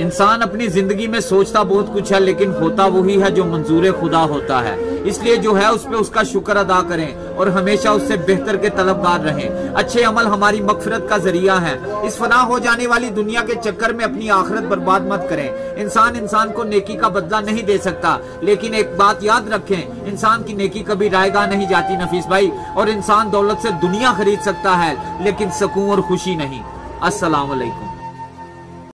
इंसान अपनी ज़िंदगी में सोचता बहुत कुछ है, लेकिन होता वही है जो मंजूर खुदा होता है। इसलिए जो है उस पर उसका शुक्र अदा करें और हमेशा उससे बेहतर के तलबगार रहें। अच्छे अमल हमारी मगफरत का ज़रिया है। इस फना हो जाने वाली दुनिया के चक्कर में अपनी आखिरत बर्बाद मत करें। इंसान इंसान को नेकी का बदला नहीं दे सकता, लेकिन एक बात याद रखें, इंसान की नेकी कभी रायगा नहीं जाती, नफीस भाई, और इंसान दौलत से दुनिया खरीद सकता है, लेकिन सकून और खुशी नहीं। अस्सलाम